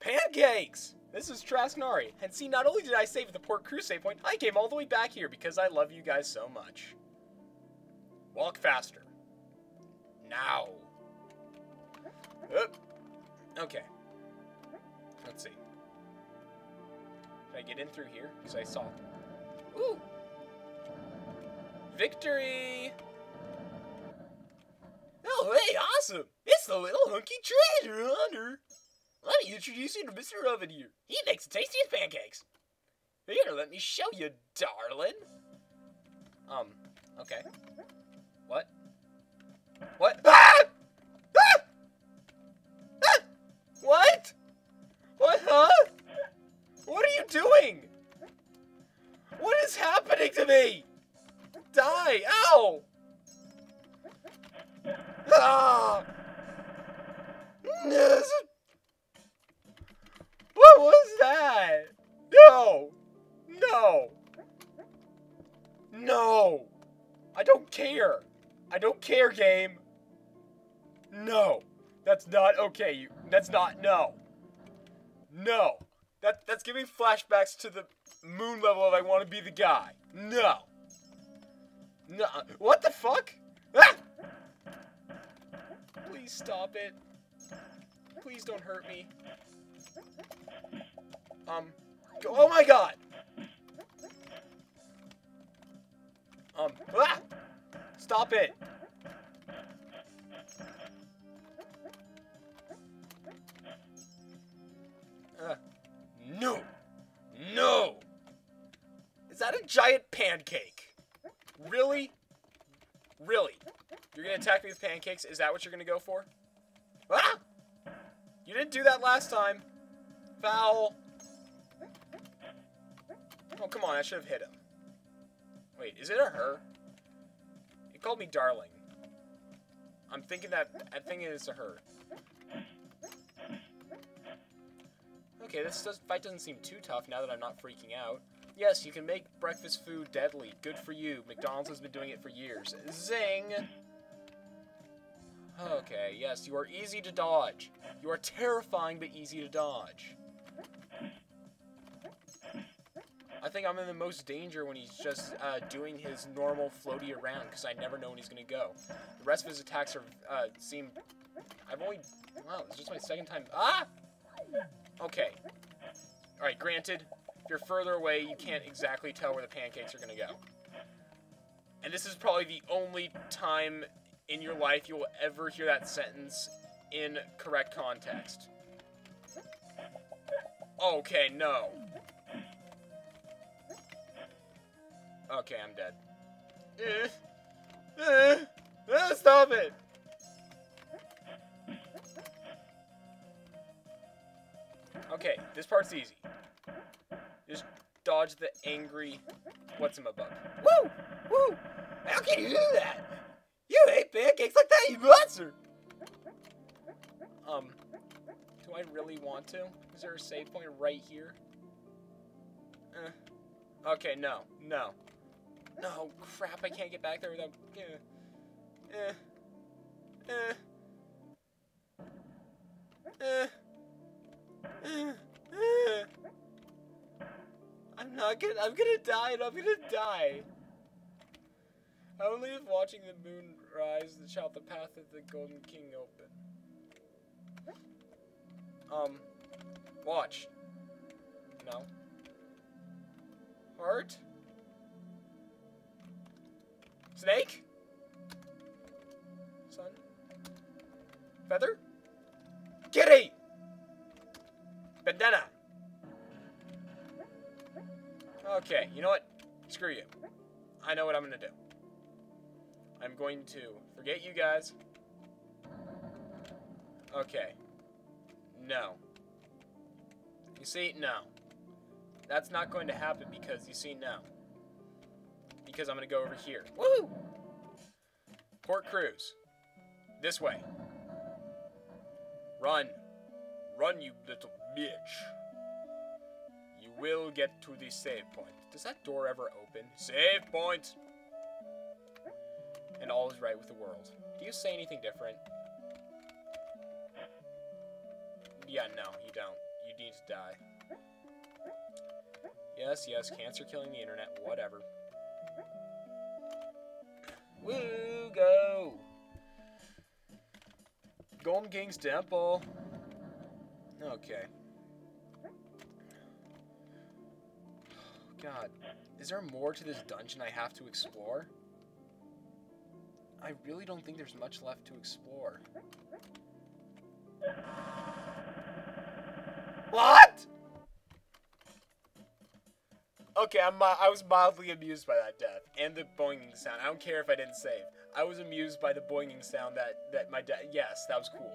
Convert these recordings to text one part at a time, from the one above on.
Pancakes! This is TraskNari. And see, not only did I save the Port Cruise save point, I came all the way back here because I love you guys so much. Walk faster. Now. Up. Okay. Let's see. Can I get in through here? Because I saw. Ooh! Victory! Oh, hey, awesome! It's the little hunky treasure hunter! Let me introduce you to Mr. Oven here. He makes the tastiest pancakes. Here, let me show you, darling. Um, okay. What? What? Ah! Ah! Ah! What? What, huh? What are you doing? What is happening to me? Die! Ow! Ah! Yes. What was that? No! No! No! I don't care! I don't care, game! No! That's not okay. You, that's not, no. No! That, that's giving flashbacks to the moon level of I want to be the guy. No! No. What the fuck? Ah! Please stop it. Please don't hurt me. Um, oh my god! Um, ah! Stop it! Uh, no! No! Is that a giant pancake? Really? Really? You're gonna attack me with pancakes? Is that what you're gonna go for? Ah! You didn't do that last time. Foul. Come on. I should have hit him. Wait, is it a her? It called me darling. I'm thinking that, I'm thinking it's a her. Okay, this does, fight doesn't seem too tough now that I'm not freaking out. Yes, you can make breakfast food deadly. Good for you. McDonald's has been doing it for years. Zing! Okay, yes, you are easy to dodge. You are terrifying but easy to dodge. I think I'm in the most danger when he's just uh, doing his normal floaty around because I never know when he's going to go. The rest of his attacks are uh, seem... I've only... Wow, it's just my second time... Ah! Okay. Alright, granted, if you're further away, you can't exactly tell where the pancakes are going to go. And this is probably the only time in your life you will ever hear that sentence in correct context. Okay, no. Okay, I'm dead. Eh. Eh. Eh, stop it! Okay, this part's easy. Just dodge the angry what's in my bug. Woo! Woo! How can you do that? You hate pancakes like that, you monster! Um, do I really want to? Is there a save point right here? Eh. Okay, no, no. No, crap, I can't get back there without... Eh. Eh. Eh. Eh. Eh. Eh. I'm not gonna... I'm gonna die and I'm gonna die. I only if watching the moon rise shall the path of the Golden King open. Um, watch. No. Heart? Snake? Sun? Feather? Kitty! Bandana! Okay, you know what? Screw you. I know what I'm gonna do. I'm going to forget you guys. Okay. No. You see, no. That's not going to happen because, you see, no. Because I'm going to go over here. Woo! Port Cruise. This way. Run. Run, you little bitch. You will get to the save point. Does that door ever open? Save point! And all is right with the world. Do you say anything different? Yeah, no, you don't. You need to die. Yes, yes, cancer killing the internet, whatever. Golden King's Temple. Okay. God, is there more to this dungeon I have to explore? I really don't think there's much left to explore. What? Okay, I'm, mi- I was mildly amused by that death and the boinging sound. I don't care if I didn't save. I was amused by the boinging sound that that my dad. Yes, that was cool.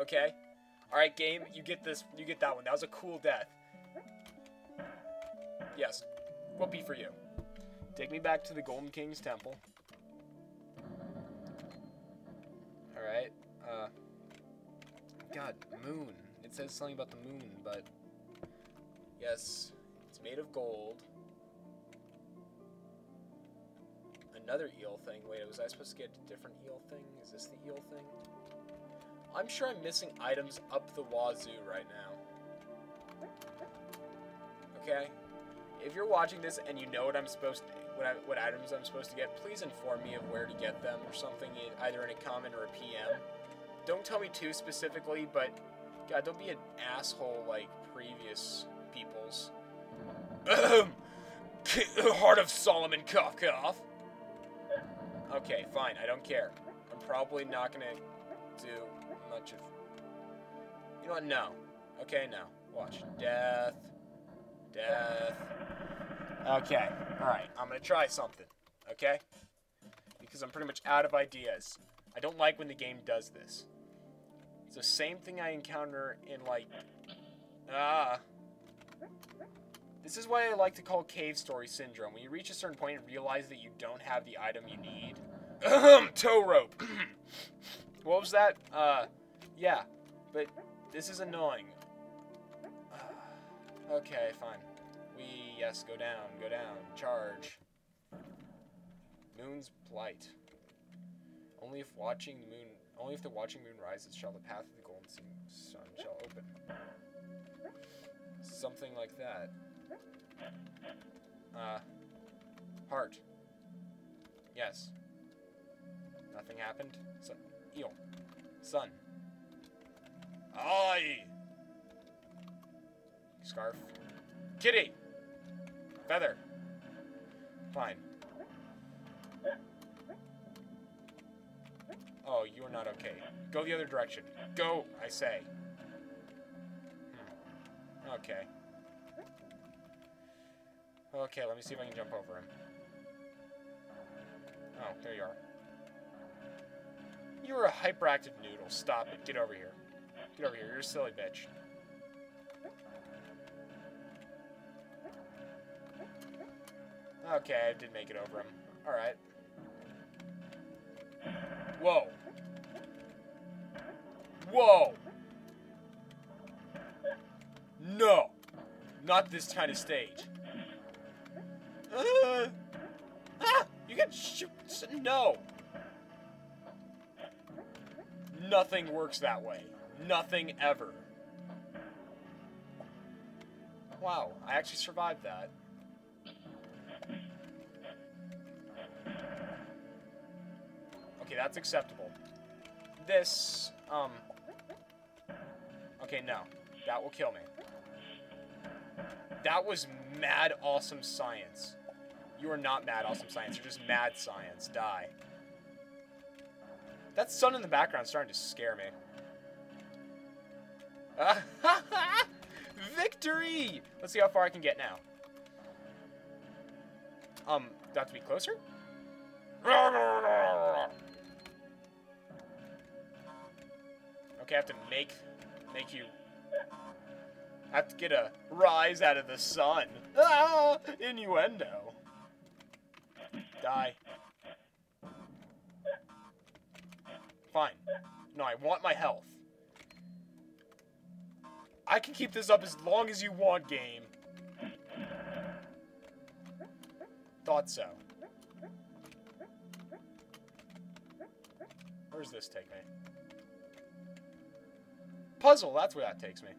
Okay. All right, game. You get this. You get that one. That was a cool death. Yes. Whoopee for you. Take me back to the Golden King's temple. All right. Uh. God, moon. It says something about the moon, but yes, it's made of gold. Another eel thing. Wait, was I supposed to get a different eel thing? Is this the eel thing? I'm sure I'm missing items up the wazoo right now. Okay? If you're watching this and you know what I'm supposed to, what, I, what items I'm supposed to get, please inform me of where to get them or something, either in a comment or a PM. Don't tell me too specifically, but God, don't be an asshole like previous peoples. Heart of Solomon, cough. Okay, fine. I don't care. I'm probably not gonna do much of. You know what? No. Okay, no. Watch. Death. Death. Okay. All right. I'm gonna try something. Okay. Because I'm pretty much out of ideas. I don't like when the game does this. It's the same thing I encounter in like. Ah. This is why I like to call cave story syndrome. When you reach a certain point and realize that you don't have the item you need. Tow rope. what was that? Uh, yeah, but this is annoying. okay, fine. We, yes, go down, go down, charge. Moon's plight. Only if watching the moon, only if the watching moon rises shall the path of the golden sun shall open. Something like that. Uh, heart. Yes. Nothing happened. Sun. Eel. Sun. Aye. Scarf. Kitty. Feather. Fine. Oh, you are not okay. Go the other direction. Go, I say. Hmm. Okay. Okay, let me see if I can jump over him. Oh, there you are. You're a hyperactive noodle. Stop it. Get over here. Get over here. You're a silly bitch. Okay, I did make it over him. Alright. Whoa. Whoa. No. Not this kind of stage. Uh, ah, you can shoot. No. Nothing works that way. Nothing ever. Wow, I actually survived that. Okay, that's acceptable. This, um... Okay, no. That will kill me. That was mad awesome science. You are not mad awesome science. You're just mad science. Die. That sun in the background is starting to scare me. Victory! Let's see how far I can get now. Um, do I have to be closer? Okay, I have to make make you I have to get a rise out of the sun. Ah, innuendo. Die. Fine. No, I want my health. I can keep this up as long as you want, game. Thought so. Where does this take me? Puzzle, that's where that takes me.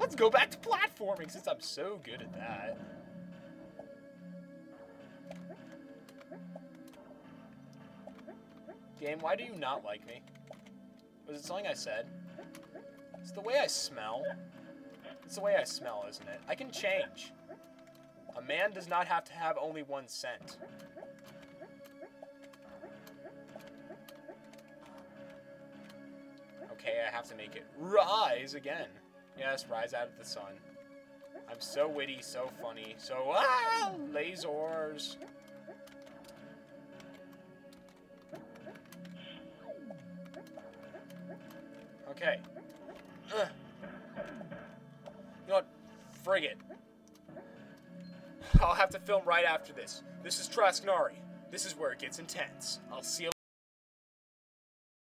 Let's go back to platforming since I'm so good at that. Game, why do you not like me? Was it something I said? It's the way I smell. It's the way I smell, isn't it? I can change. A man does not have to have only one scent. Okay, I have to make it rise again. Yes, rise out of the sun. I'm so witty, so funny, so ah, lasers. Okay. Ugh. You know what? Frig it. I'll have to film right after this. This is Trasknari. This is where it gets intense. I'll see you